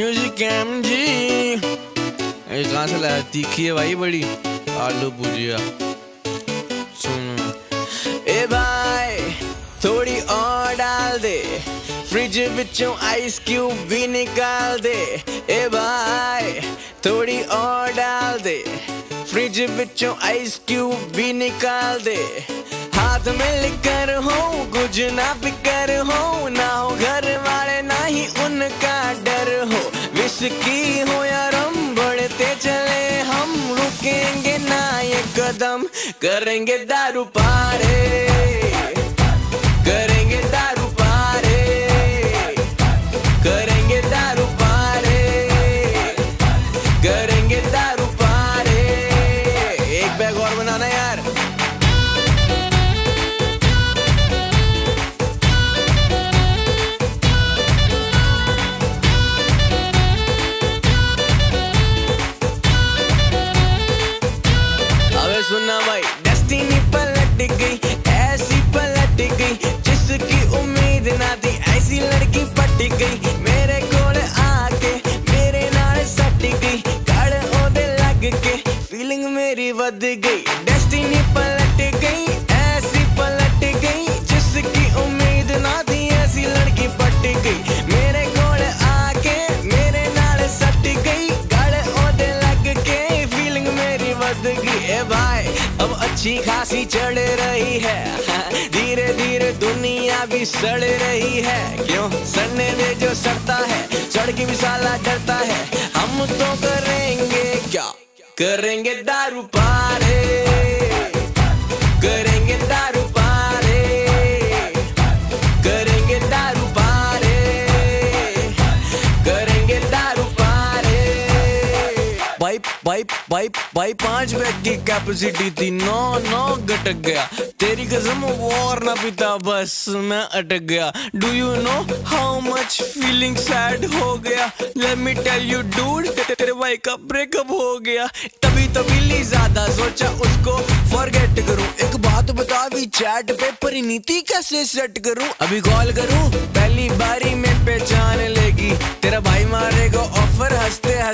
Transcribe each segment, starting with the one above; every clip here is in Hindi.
ये कहाँ से लाया तीखी है भाई बड़ी। आलू भुजिया। सुन। ए भाई, थोड़ी और डाल दे। फ्रिज विचों आइस क्यूब भी निकाल दे। ए भाई, थोड़ी और डाल दे। फ्रिज विचों आइस क्यूब भी निकाल दे। हाथ में लिकर हो कुछ ना फिकर हो ना हो घर हो विस्की हो या रम बढ़ते चले, हम रुकेंगे ना ये कदम। करेंगे दारू पारे, करेंगे दारू पारे, करेंगे दारू पारे, करेंगे दारू पारे। एक बैग और बनाना यार ऐसी लड़की पट गई। मेरे कोल आके, मेरे नाल सट गई। कड़ ओदे लग के फीलिंग मेरी वध गई। डेस्टिनी पलट भाई, अब अच्छी खासी चढ़ रही है। धीरे धीरे दुनिया भी सड़ रही है। क्यों? सड़ने दे जो सड़ता है सड़ के भी डरता है। हम तो करेंगे क्या? करेंगे दारू पारे। भाई भाई भाई भाई, पाँच बैग की कैपेसिटी थी। नौ नौ घटक गया। तेरी कसम वो और ना पीता, बस मैं अटक गया। Do you know how much feeling sad हो गया? Let me tell you dude तेरे भाई का ब्रेकअप हो गया। तभी तभी ली, ज़्यादा सोचा उसको। फॉरगेट करूँ, एक बात बता भी चैट पे परिणीति कैसे सेट करूँ? अभी कॉल करूँ, पहली बारी में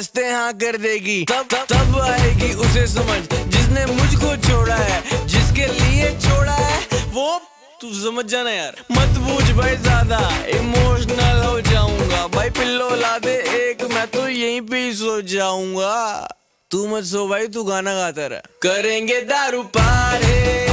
हँसते हाँ कर देगी। तब तब तब आएगी उसे समझ। जिसने मुझको छोड़ा है, जिसके लिए छोड़ा है, वो तू समझ जाना यार। मत पूछ भाई ज़्यादा इमोशनल हो जाऊँगा। भाई पिल्लो ला दे एक, मैं तो यहीं पे सो जाऊँगा। तू मत सो भाई, तू गाना गाता रहा। करेंगे दारू पारे।